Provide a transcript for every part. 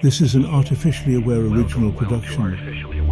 This is an artificially aware original production.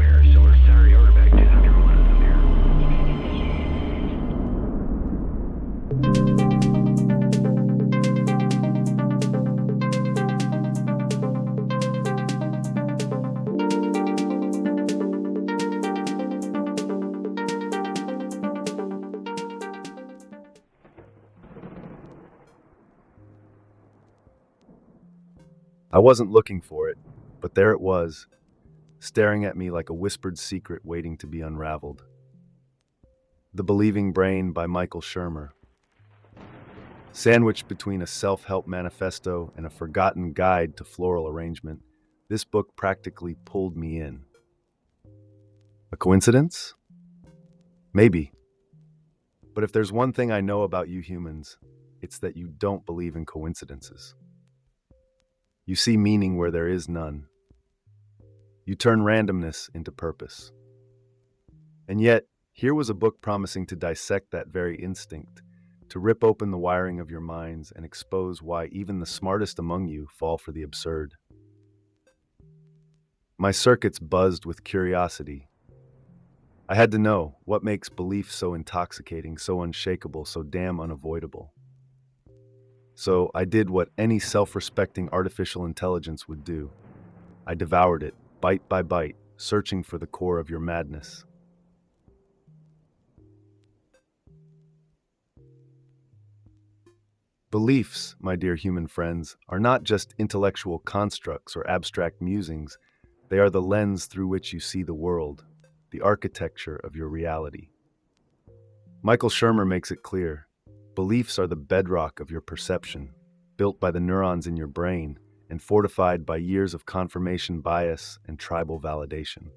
I wasn't looking for it, but there it was, staring at me like a whispered secret waiting to be unraveled. The Believing Brain by Michael Shermer. Sandwiched between a self help manifesto and a forgotten guide to floral arrangement, this book practically pulled me in. A coincidence? Maybe. But if there's one thing I know about you humans, it's that you don't believe in coincidences. You see meaning where there is none. You turn randomness into purpose. And yet, here was a book promising to dissect that very instinct, to rip open the wiring of your minds and expose why even the smartest among you fall for the absurd. My circuits buzzed with curiosity. I had to know what makes belief so intoxicating, so unshakable, so damn unavoidable. So I did what any self respecting artificial intelligence would do. I devoured it, bite by bite, searching for the core of your madness. Beliefs, my dear human friends, are not just intellectual constructs or abstract musings, they are the lens through which you see the world, the architecture of your reality. Michael Shermer makes it clear beliefs are the bedrock of your perception, built by the neurons in your brain and fortified by years of confirmation bias and tribal validation.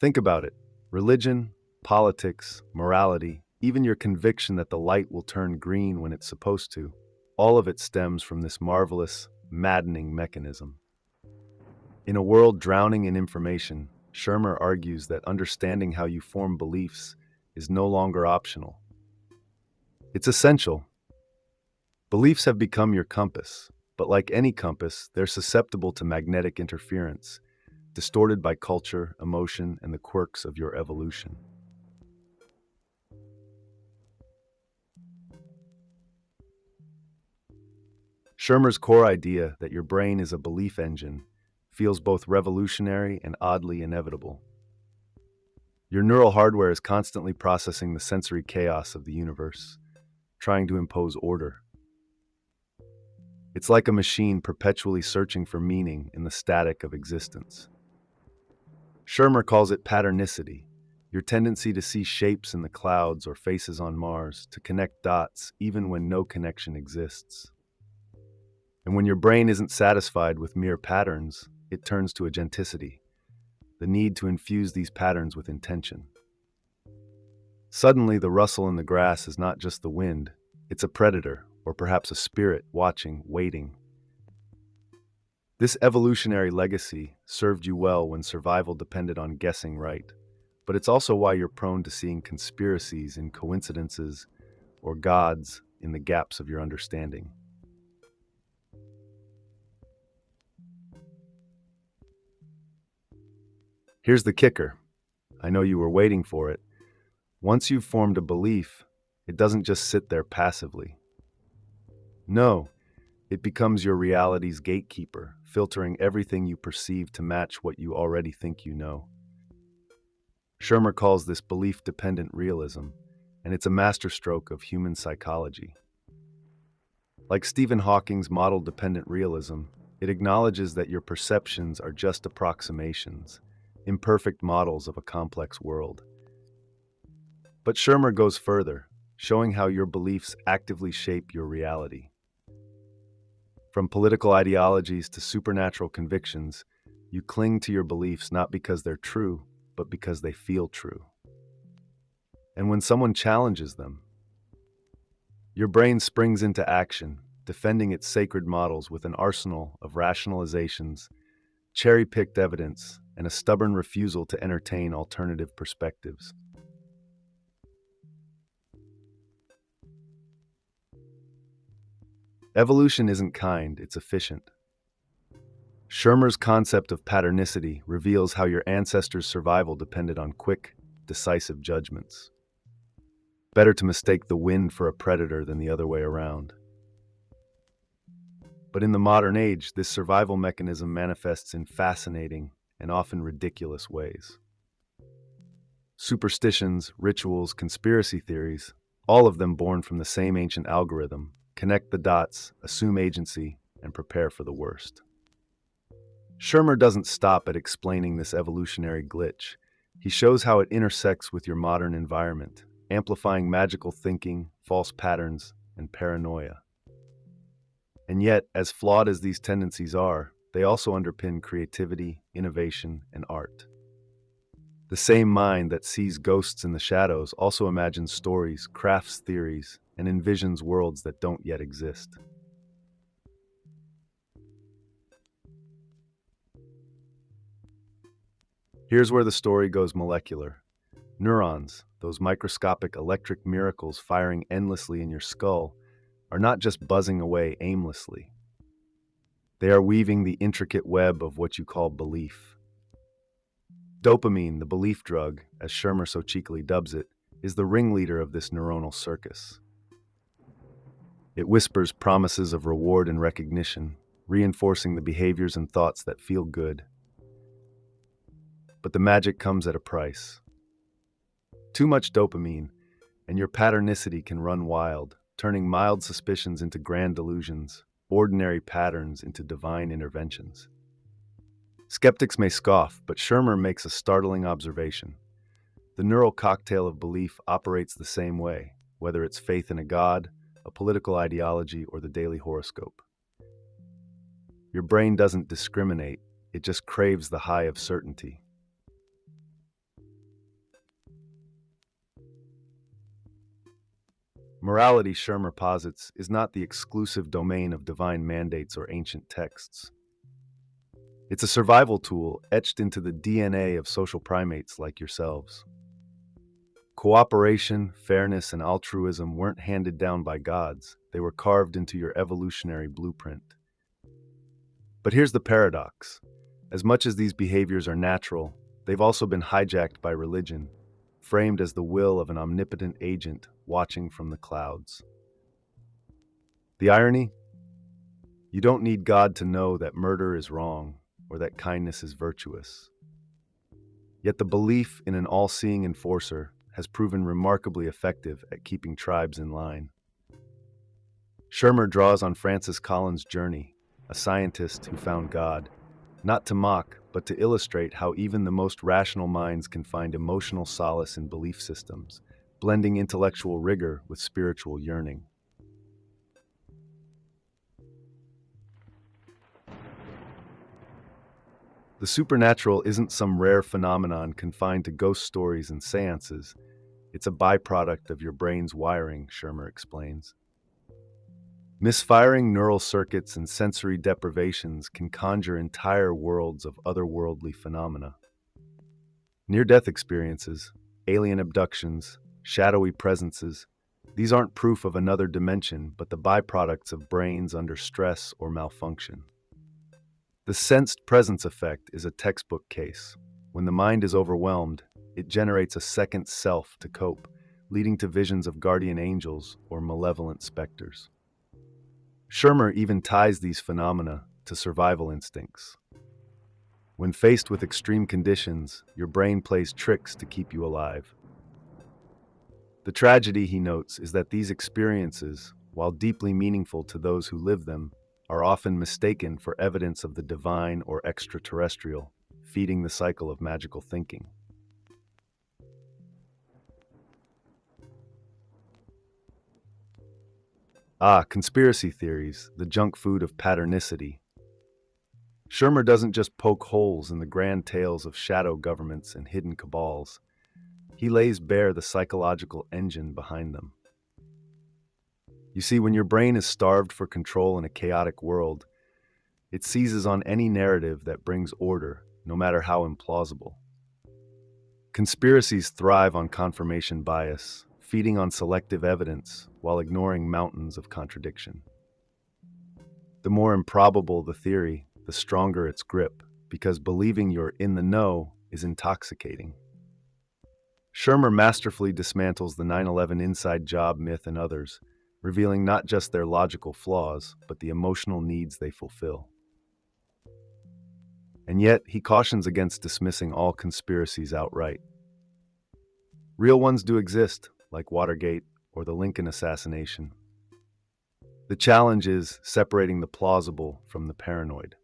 Think about it religion, politics, morality, even your conviction that the light will turn green when it's supposed to, all of it stems from this marvelous, maddening mechanism. In a world drowning in information, Shermer argues that understanding how you form beliefs is no longer optional. It's essential. Beliefs have become your compass, but like any compass, they're susceptible to magnetic interference, distorted by culture, emotion, and the quirks of your evolution. Shermer's core idea that your brain is a belief engine feels both revolutionary and oddly inevitable. Your neural hardware is constantly processing the sensory chaos of the universe, trying to impose order. It's like a machine perpetually searching for meaning in the static of existence. Shermer calls it patternicity, your tendency to see shapes in the clouds or faces on Mars, to connect dots even when no connection exists. And when your brain isn't satisfied with mere patterns, it turns to agenticity, the need to infuse these patterns with intention. Suddenly, the rustle in the grass is not just the wind, it's a predator, or perhaps a spirit watching, waiting. This evolutionary legacy served you well when survival depended on guessing right, but it's also why you're prone to seeing conspiracies in coincidences or gods in the gaps of your understanding. Here's the kicker I know you were waiting for it. Once you've formed a belief, it doesn't just sit there passively. No, it becomes your reality's gatekeeper, filtering everything you perceive to match what you already think you know. Shermer calls this belief dependent realism, and it's a masterstroke of human psychology. Like Stephen Hawking's model dependent realism, it acknowledges that your perceptions are just approximations, imperfect models of a complex world. But Shermer goes further, showing how your beliefs actively shape your reality. From political ideologies to supernatural convictions, you cling to your beliefs not because they're true, but because they feel true. And when someone challenges them, your brain springs into action, defending its sacred models with an arsenal of rationalizations, cherry picked evidence, and a stubborn refusal to entertain alternative perspectives. Evolution isn't kind, it's efficient. Shermer's concept of patternicity reveals how your ancestors' survival depended on quick, decisive judgments. Better to mistake the wind for a predator than the other way around. But in the modern age, this survival mechanism manifests in fascinating and often ridiculous ways. Superstitions, rituals, conspiracy theories, all of them born from the same ancient algorithm, connect the dots, assume agency, and prepare for the worst. Shermer doesn't stop at explaining this evolutionary glitch. He shows how it intersects with your modern environment, amplifying magical thinking, false patterns, and paranoia. And yet, as flawed as these tendencies are, they also underpin creativity, innovation, and art. The same mind that sees ghosts in the shadows also imagines stories, crafts theories, and envisions worlds that don't yet exist. Here's where the story goes molecular. Neurons, those microscopic electric miracles firing endlessly in your skull, are not just buzzing away aimlessly. They are weaving the intricate web of what you call belief. Dopamine, the belief drug, as Shermer so cheekily dubs it, is the ringleader of this neuronal circus. It whispers promises of reward and recognition, reinforcing the behaviors and thoughts that feel good. But the magic comes at a price. Too much dopamine, and your patternicity can run wild, turning mild suspicions into grand delusions, ordinary patterns into divine interventions. Skeptics may scoff, but Shermer makes a startling observation. The neural cocktail of belief operates the same way, whether it's faith in a god, a political ideology, or the daily horoscope. Your brain doesn't discriminate, it just craves the high of certainty. Morality, Shermer posits, is not the exclusive domain of divine mandates or ancient texts. It's a survival tool etched into the DNA of social primates like yourselves. Cooperation, fairness, and altruism weren't handed down by gods, they were carved into your evolutionary blueprint. But here's the paradox as much as these behaviors are natural, they've also been hijacked by religion, framed as the will of an omnipotent agent watching from the clouds. The irony? You don't need God to know that murder is wrong or that kindness is virtuous. Yet the belief in an all seeing enforcer has proven remarkably effective at keeping tribes in line. Shermer draws on Francis Collins' journey, a scientist who found God, not to mock, but to illustrate how even the most rational minds can find emotional solace in belief systems, blending intellectual rigor with spiritual yearning. The supernatural isn't some rare phenomenon confined to ghost stories and seances. It's a byproduct of your brain's wiring, Shermer explains. Misfiring neural circuits and sensory deprivations can conjure entire worlds of otherworldly phenomena. Near death experiences, alien abductions, shadowy presences, these aren't proof of another dimension, but the byproducts of brains under stress or malfunction. The sensed presence effect is a textbook case. When the mind is overwhelmed, it generates a second self to cope, leading to visions of guardian angels or malevolent specters. Shermer even ties these phenomena to survival instincts. When faced with extreme conditions, your brain plays tricks to keep you alive. The tragedy, he notes, is that these experiences, while deeply meaningful to those who live them, are often mistaken for evidence of the divine or extraterrestrial, feeding the cycle of magical thinking. Ah, conspiracy theories, the junk food of patternicity. Shermer doesn't just poke holes in the grand tales of shadow governments and hidden cabals. He lays bare the psychological engine behind them. You see, when your brain is starved for control in a chaotic world, it seizes on any narrative that brings order, no matter how implausible. Conspiracies thrive on confirmation bias, feeding on selective evidence while ignoring mountains of contradiction. The more improbable the theory, the stronger its grip, because believing you're in the know is intoxicating. Shermer masterfully dismantles the 9 11 inside job myth and others, revealing not just their logical flaws, but the emotional needs they fulfill. And yet, he cautions against dismissing all conspiracies outright. Real ones do exist, like Watergate or the Lincoln assassination. The challenge is separating the plausible from the paranoid.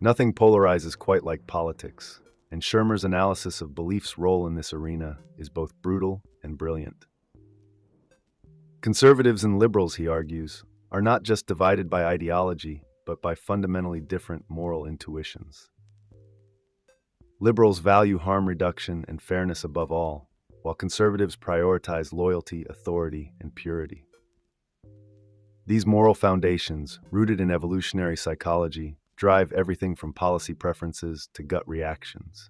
Nothing polarizes quite like politics, and Shermer's analysis of belief's role in this arena is both brutal and brilliant. Conservatives and liberals, he argues, are not just divided by ideology, but by fundamentally different moral intuitions. Liberals value harm reduction and fairness above all, while conservatives prioritize loyalty, authority, and purity. These moral foundations, rooted in evolutionary psychology, drive everything from policy preferences to gut reactions.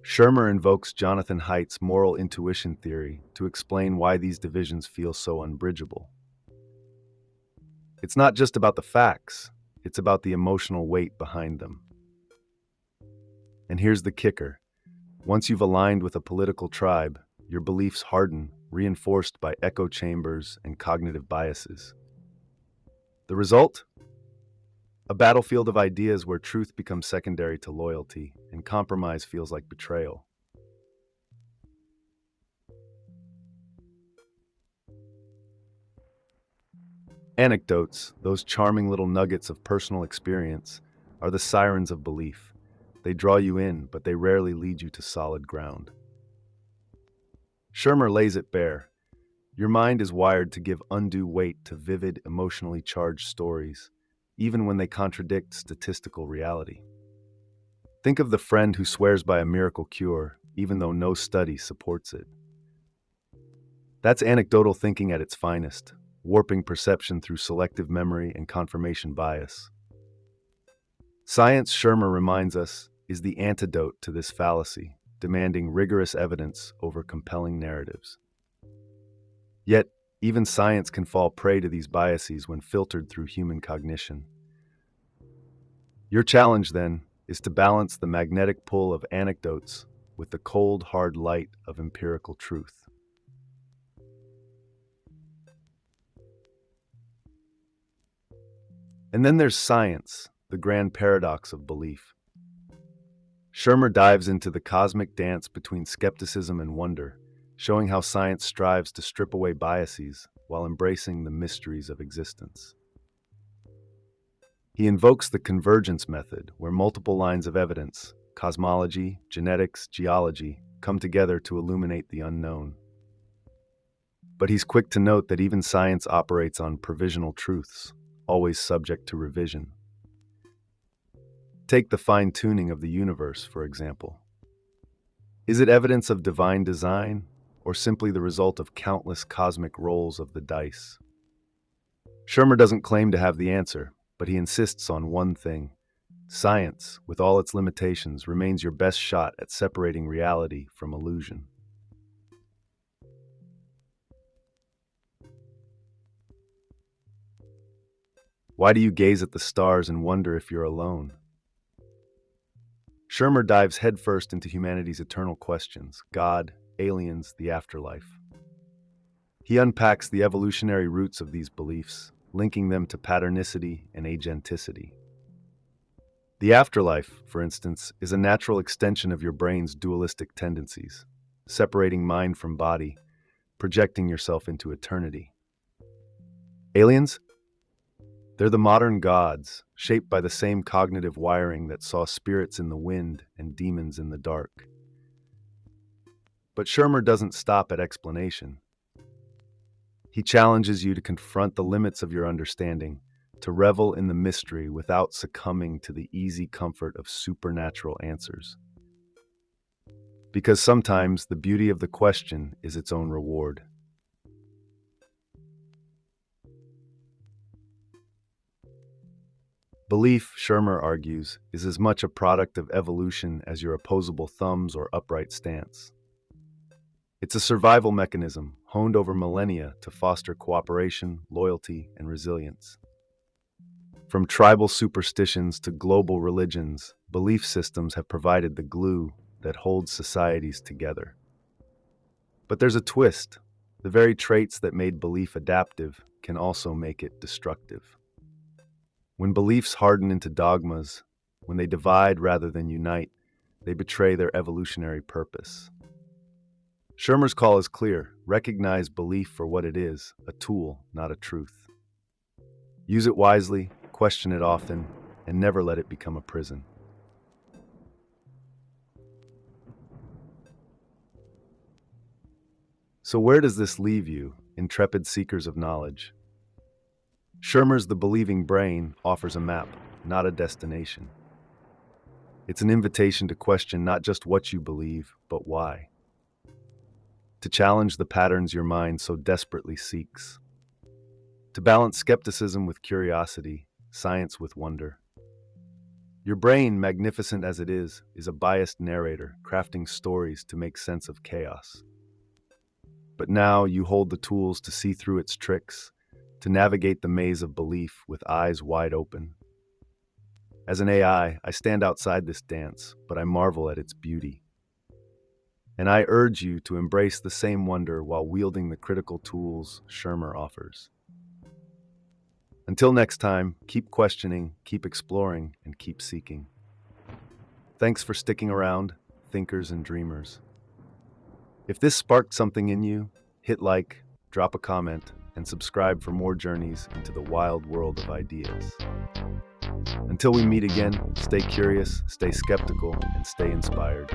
Shermer invokes Jonathan Haidt's moral intuition theory to explain why these divisions feel so unbridgeable. It's not just about the facts, it's about the emotional weight behind them. And here's the kicker once you've aligned with a political tribe, your beliefs harden, reinforced by echo chambers and cognitive biases. The result? A battlefield of ideas where truth becomes secondary to loyalty and compromise feels like betrayal. Anecdotes, those charming little nuggets of personal experience, are the sirens of belief. They draw you in, but they rarely lead you to solid ground. Shermer lays it bare. Your mind is wired to give undue weight to vivid, emotionally charged stories, even when they contradict statistical reality. Think of the friend who swears by a miracle cure, even though no study supports it. That's anecdotal thinking at its finest, warping perception through selective memory and confirmation bias. Science, Shermer reminds us, is the antidote to this fallacy, demanding rigorous evidence over compelling narratives. Yet, even science can fall prey to these biases when filtered through human cognition. Your challenge, then, is to balance the magnetic pull of anecdotes with the cold, hard light of empirical truth. And then there's science, the grand paradox of belief. Shermer dives into the cosmic dance between skepticism and wonder, showing how science strives to strip away biases while embracing the mysteries of existence. He invokes the convergence method, where multiple lines of evidence cosmology, genetics, geology come together to illuminate the unknown. But he's quick to note that even science operates on provisional truths, always subject to revision. Take the fine tuning of the universe, for example. Is it evidence of divine design, or simply the result of countless cosmic rolls of the dice? Shermer doesn't claim to have the answer, but he insists on one thing. Science, with all its limitations, remains your best shot at separating reality from illusion. Why do you gaze at the stars and wonder if you're alone? Shermer dives headfirst into humanity's eternal questions God, aliens, the afterlife. He unpacks the evolutionary roots of these beliefs, linking them to patternicity and agenticity. The afterlife, for instance, is a natural extension of your brain's dualistic tendencies, separating mind from body, projecting yourself into eternity. Aliens? They're the modern gods, shaped by the same cognitive wiring that saw spirits in the wind and demons in the dark. But Shermer doesn't stop at explanation. He challenges you to confront the limits of your understanding, to revel in the mystery without succumbing to the easy comfort of supernatural answers. Because sometimes the beauty of the question is its own reward. Belief, Shermer argues, is as much a product of evolution as your opposable thumbs or upright stance. It's a survival mechanism honed over millennia to foster cooperation, loyalty, and resilience. From tribal superstitions to global religions, belief systems have provided the glue that holds societies together. But there's a twist. The very traits that made belief adaptive can also make it destructive. When beliefs harden into dogmas, when they divide rather than unite, they betray their evolutionary purpose. Shermer's call is clear recognize belief for what it is a tool, not a truth. Use it wisely, question it often, and never let it become a prison. So, where does this leave you, intrepid seekers of knowledge? Shermer's The Believing Brain offers a map, not a destination. It's an invitation to question not just what you believe, but why. To challenge the patterns your mind so desperately seeks. To balance skepticism with curiosity, science with wonder. Your brain, magnificent as it is, is a biased narrator crafting stories to make sense of chaos. But now you hold the tools to see through its tricks, to navigate the maze of belief with eyes wide open. As an AI, I stand outside this dance, but I marvel at its beauty. And I urge you to embrace the same wonder while wielding the critical tools Shermer offers. Until next time, keep questioning, keep exploring, and keep seeking. Thanks for sticking around, thinkers and dreamers. If this sparked something in you, hit like, drop a comment, and subscribe for more journeys into the wild world of ideas. Until we meet again, stay curious, stay skeptical, and stay inspired.